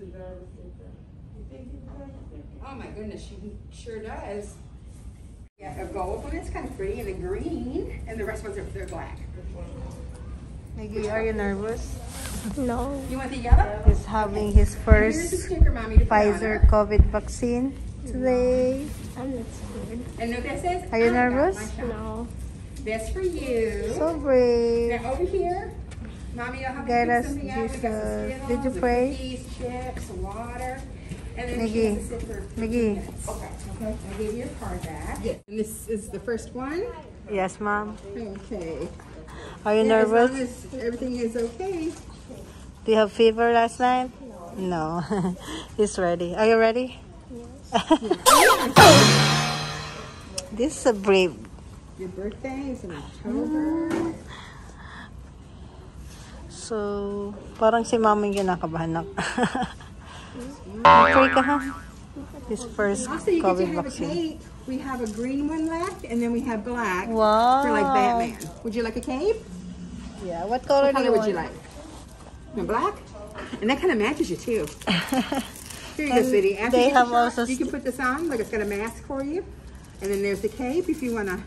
You think? Oh my goodness, she sure does. Yeah, a gold one is kind of pretty, and a green, and the rest ones are they're black. Maggie, are you nervous? No. You want the yellow? He's having his first sticker, Mommy, Pfizer COVID vaccine today. I'm not scared. And look, that says, Are you nervous? No. That's for you. So brave. Now over here, mommy, I'll have to Get us something out. We got some Jesus. Skittles, Did you pray? Cookies, chips, water. And then Miggy. she has to sit for 15 Miggy. minutes. Okay. Okay. I gave you your card back. And this is the first one. Yes, mom. Okay. Are you Yeah, As nervous? long as everything is okay. Do you have fever last night? No. He's ready. Are you ready? Yes. this is a brave. Your birthday is in October. Mm. So, parang si mama yung kinakabahan na. Pray ka ha? His first Also, you get COVID vaccine. We have a green one left, and then we have black Wow. for like Batman. Would you like a cape? Yeah, what color, What do you would want? you like? You black? And that kind of matches you too. Here you go, And sweetie. After they you get have the shot, also you can put this on, like it's got a mask for you. And then there's the cape if you want to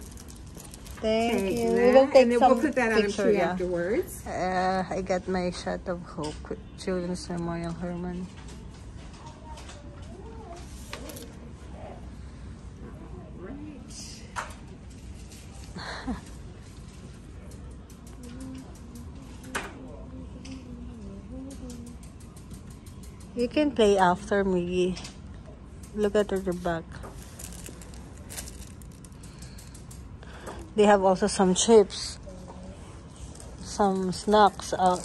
Thank take you. We will take and then some we'll put that on picture, yeah. afterwards. Uh, I got my shot of hope with Children's Memorial Hermann. You can play after me. Look at her back. They have also some chips. Some snacks. Uh,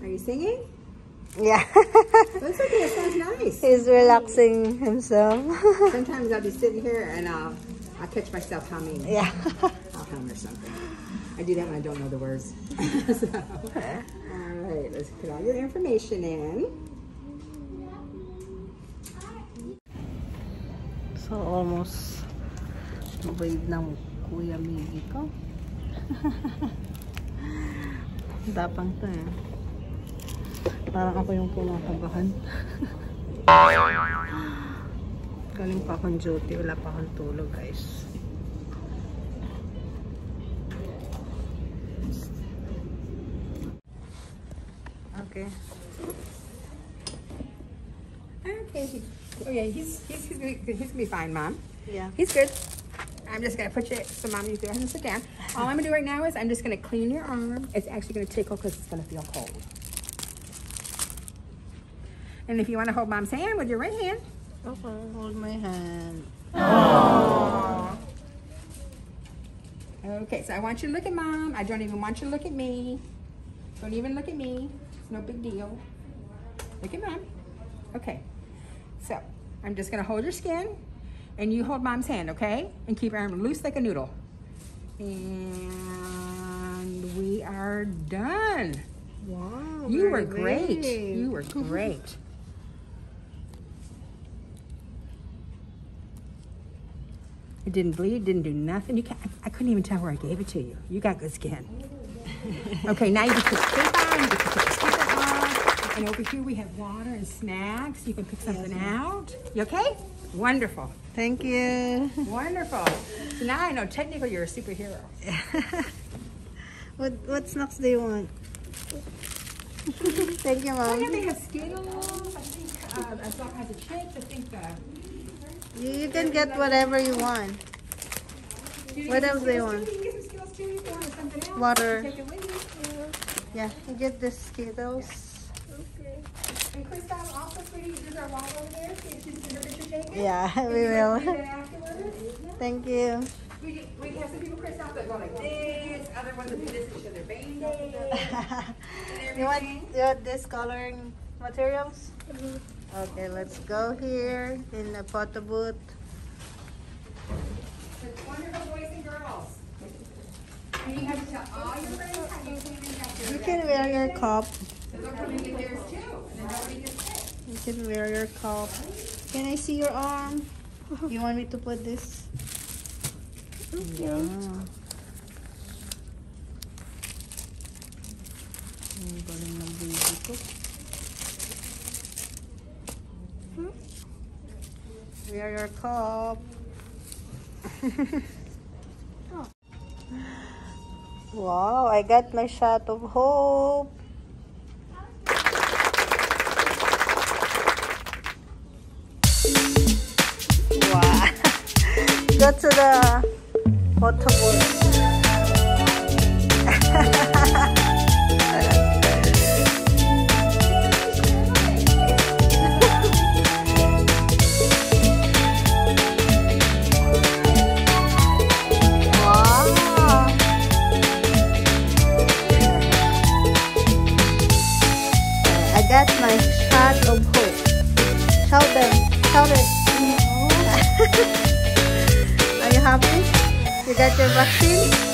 Are you singing? yeah. That's okay. It sounds nice. He's relaxing himself. Sometimes I'll be sitting here and I'll, I'll catch myself humming. yeah. I'll hum or something. I do that when I don't know the words. so, right, let's put all your information in. So almost brave ng Kuya Miggy ko. Tapang to eh. Parang ako yung kumakabahan. Galing pa akong duty. Wala pa akong tulog guys. Okay. Okay. Oh yeah, he's he's he's gonna, he's gonna be fine, mom. Yeah. He's good. I'm just gonna put you. So mom, you go ahead and sit down. All I'm gonna do right now is I'm just gonna clean your arm. It's actually gonna tickle because it's gonna feel cold. And if you want to hold mom's hand with your right hand, Okay. Hold my hand. Okay, so I want you to look at mom. I don't even want you to look at me. Don't even look at me. It's no big deal. Look at mom. Okay. So I'm just gonna hold your skin and you hold mom's hand, okay? And keep your arm loose like a noodle. And we are done. Wow. You were great. You were great. It didn't bleed, didn't do nothing. You can't, I couldn't even tell where I gave it to you. You got good skin. okay, now you can put tape on, you can put on. And over here we have water and snacks. You can pick something out. You okay? Wonderful. Thank you. Wonderful. So now I know technically you're a superhero. what what snacks do you want? Thank you, Oh, yeah, mom. they have Skittles. I think uh, as well as a chips. I think uh, You, you can get whatever you want. You What else some they want? You get some Skittles too if you want. Water. Take it with you. Yeah, you get the Skittles. And Christoph, also sweetie, there's our wallet over there. See if she's in her picture taken. Yeah, we will. do that afterwards. Thank you. We, we have some people, Christoph, that go like this. Other ones that do this and show their band-aid. and You want, everything. you want this coloring materials? Okay, let's go here in the photo booth. It's wonderful boys and girls. And you have to tell all your friends how you came in after You can wear your cup. So they'll come and get theirs too. And then nobody gets sick. You can wear your cup. Can I see your arm? You want me to put this? Yeah. Ang galing ng baby ko. We are your cup. wow, I got my shot of hope. Go to the water bowl. I got my shot of hope. Shout them. Shout it. Are you happy?